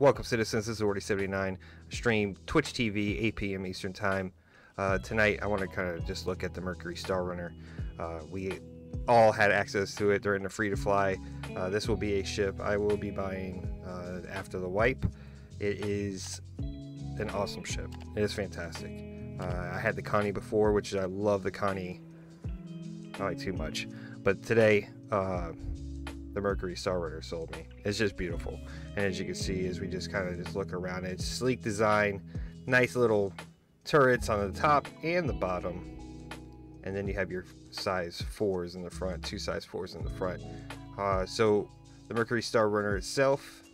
Welcome, citizens. This is Ordie 79 stream Twitch TV, 8 p.m. Eastern Time. Uh, tonight, I want to kind of just look at the Mercury Star Runner. Uh, we all had access to it during the free to fly. Uh, this will be a ship I will be buying uh, after the wipe. It is an awesome ship. It is fantastic. Uh, I had the Connie before, which I love the Connie. Not like too much, but today uh, the Mercury Star Runner sold me. It's just beautiful, and as you can see, as we just kind of just look around, it's sleek design, nice little turrets on the top and the bottom, and then you have your size fours in the front, two size fours in the front. Uh, so the Mercury Star Runner itself,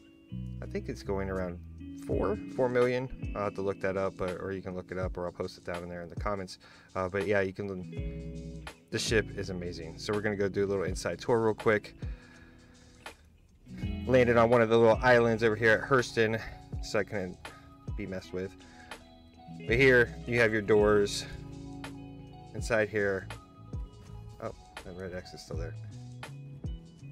I think it's going around four four million. I'll have to look that up or you can look it up or i'll post it down in there in the comments. Uh, but yeah you can the ship is amazing. So we're gonna go do a little inside tour real quick landed on one of the little islands over here at hurston so i couldn't be messed with but here you have your doors inside here oh that red x is still there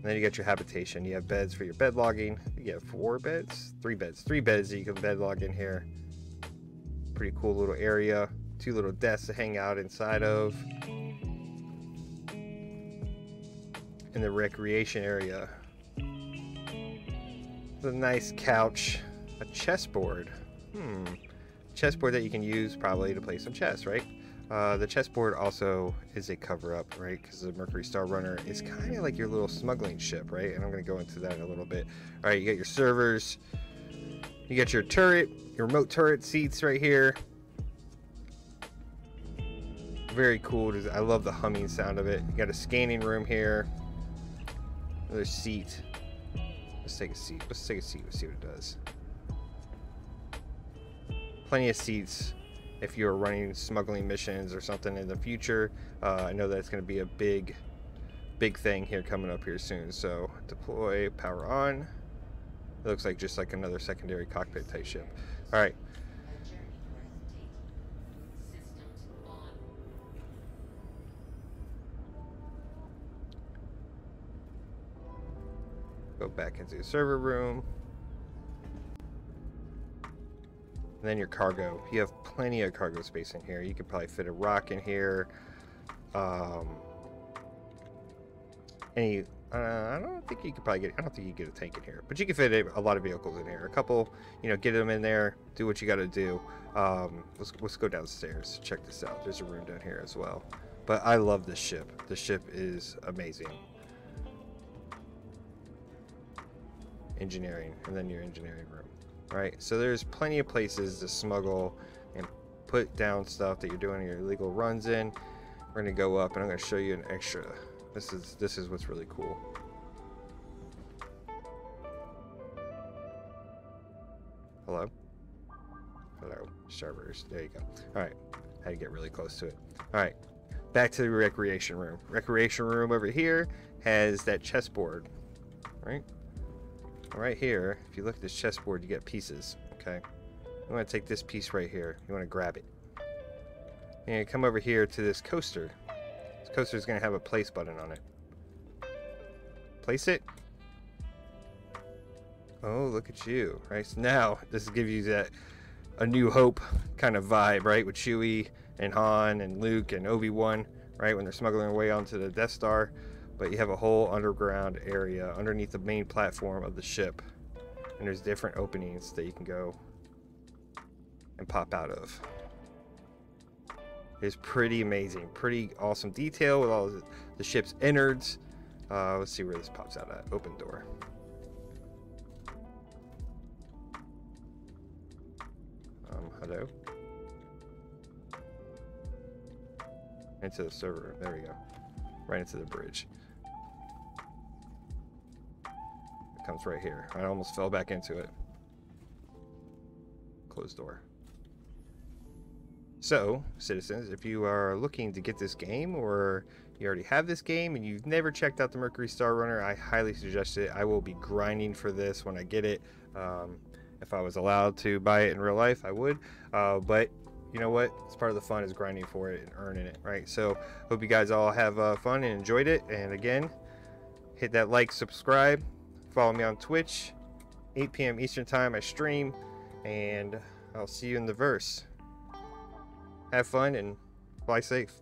and then you got your habitation. You have beds for your bed logging. You get four beds, three beds, three beds that you can bed log in here. Pretty cool little area. Two little desks to hang out inside of. In the recreation area. The nice couch, a chessboard. Hmm. Chessboard that you can use probably to play some chess, right? Uh, the chessboard also is a cover up, right? Because the Mercury Star Runner is kind of like your little smuggling ship, right? And I'm going to go into that in a little bit. All right, you got your servers, you got your turret, your remote turret seats right here. Very cool. I love the humming sound of it. You got a scanning room here. Another seat. Let's take a seat. Let's take a seat. Let's see what it does. Plenty of seats if you're running smuggling missions or something in the future. Uh, I know that it's going to be a big, big thing here coming up here soon. So deploy, power on. It looks like just like another secondary cockpit type ship. All right. Go back into the server room. And then your cargo. You have plenty of cargo space in here. You could probably fit a rock in here. Um, any, uh, I don't think you could probably get, I don't think you get a tank in here, but you can fit a, lot of vehicles in here. A couple, you know, get them in there, do what you got to do. Um, let's, let's go downstairs, check this out. There's a room down here as well. But I love this ship. The ship is amazing. Engineering, and then your engineering room right? So there's plenty of places to smuggle and put down stuff that you're doing your illegal runs in. We're gonna go up and I'm gonna show you an extra. This is this is what's really cool. Hello? Hello, servers. There you go. Alright. Had to get really close to it. Alright. Back to the recreation room. Recreation room over here has that chessboard. Right? Right here, if you look at this chessboard, you get pieces, okay? You want to take this piece right here. You want to grab it. And you come over here to this coaster. This coaster is going to have a place button on it. Place it. Oh, look at you. Right, so now this gives you that a new hope kind of vibe, right? With Chewie and Han and Luke and Obi-Wan, right? When they're smuggling their way onto the Death Star but you have a whole underground area underneath the main platform of the ship. And there's different openings that you can go and pop out of. It's pretty amazing. Pretty awesome detail with all the ship's innards. Uh, let's see where this pops out at. Open door. Um, hello? Into the server. There we go. Right into the bridge. Comes right here. I almost fell back into it. Closed door. So, citizens, if you are looking to get this game or you already have this game and you've never checked out the Mercury Star Runner, I highly suggest it. I will be grinding for this when I get it. Um, if I was allowed to buy it in real life, I would. Uh, but you know what? It's part of the fun is grinding for it and earning it, right? So, hope you guys all have uh, fun and enjoyed it. And again, hit that like, subscribe, Follow me on Twitch, 8 p.m. Eastern Time, I stream, and I'll see you in the verse. Have fun and fly safe.